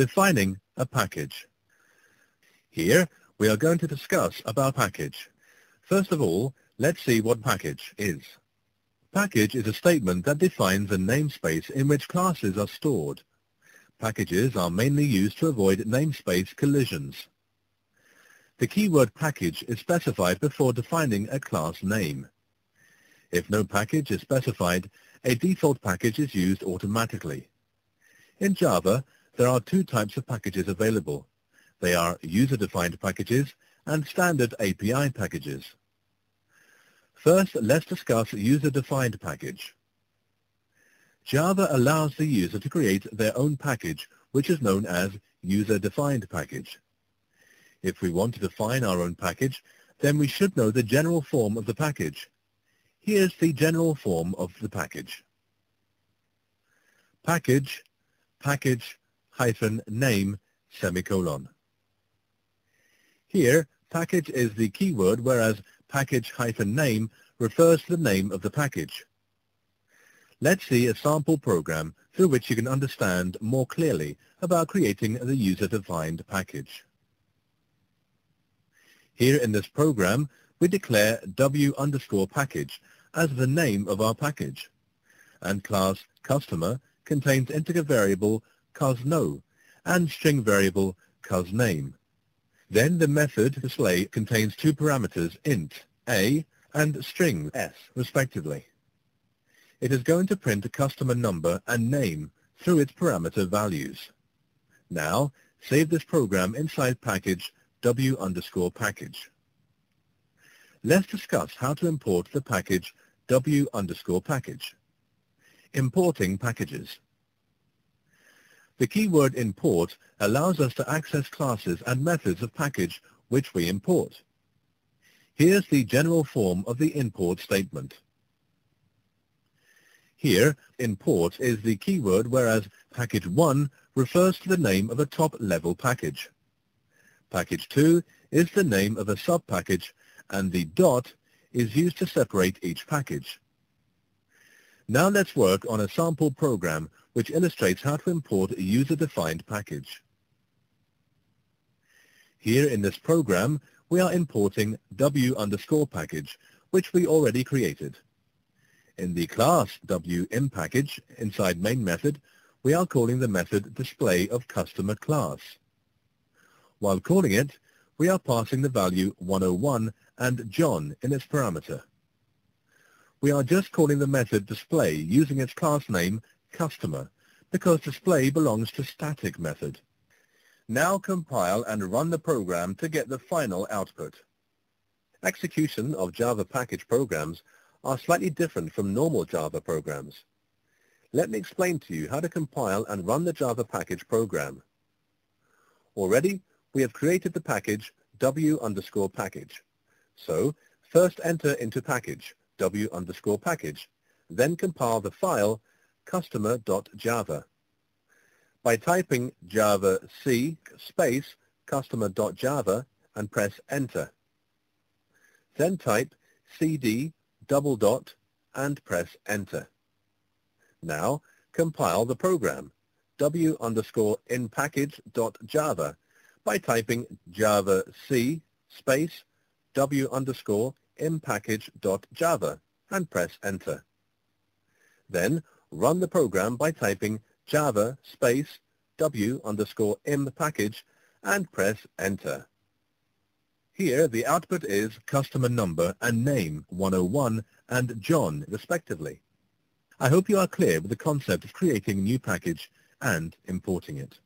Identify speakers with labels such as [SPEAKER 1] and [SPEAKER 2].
[SPEAKER 1] Defining a package. Here, we are going to discuss about package. First of all, let's see what package is. Package is a statement that defines a namespace in which classes are stored. Packages are mainly used to avoid namespace collisions. The keyword package is specified before defining a class name. If no package is specified, a default package is used automatically. In Java, there are two types of packages available. They are user-defined packages and standard API packages. First, let's discuss user-defined package. Java allows the user to create their own package, which is known as user-defined package. If we want to define our own package, then we should know the general form of the package. Here's the general form of the package. Package, package, hyphen, name, semicolon. Here, package is the keyword, whereas package hyphen name refers to the name of the package. Let's see a sample program through which you can understand more clearly about creating the user-defined package. Here in this program, we declare w underscore package as the name of our package, and class customer contains integer variable cosno and string variable cosname. Then the method display contains two parameters int a and string s respectively. It is going to print a customer number and name through its parameter values. Now, save this program inside package w underscore package. Let's discuss how to import the package w underscore package. Importing packages. The keyword import allows us to access classes and methods of package which we import. Here's the general form of the import statement. Here, import is the keyword whereas package 1 refers to the name of a top-level package. Package 2 is the name of a sub-package and the dot is used to separate each package. Now let's work on a sample program which illustrates how to import a user-defined package. Here in this program, we are importing w underscore package, which we already created. In the class wim package inside main method, we are calling the method display of customer class. While calling it, we are passing the value 101 and John in its parameter. We are just calling the method display using its class name customer because display belongs to static method. Now compile and run the program to get the final output. Execution of Java package programs are slightly different from normal Java programs. Let me explain to you how to compile and run the Java package program. Already, we have created the package w underscore package. So first enter into package w underscore package, then compile the file customer.java. By typing java c space customer.java and press enter. Then type cd double dot and press enter. Now compile the program w underscore in package.java by typing java c space w underscore impackage.java and press enter. Then run the program by typing java space w underscore m package and press enter. Here the output is customer number and name 101 and John respectively. I hope you are clear with the concept of creating a new package and importing it.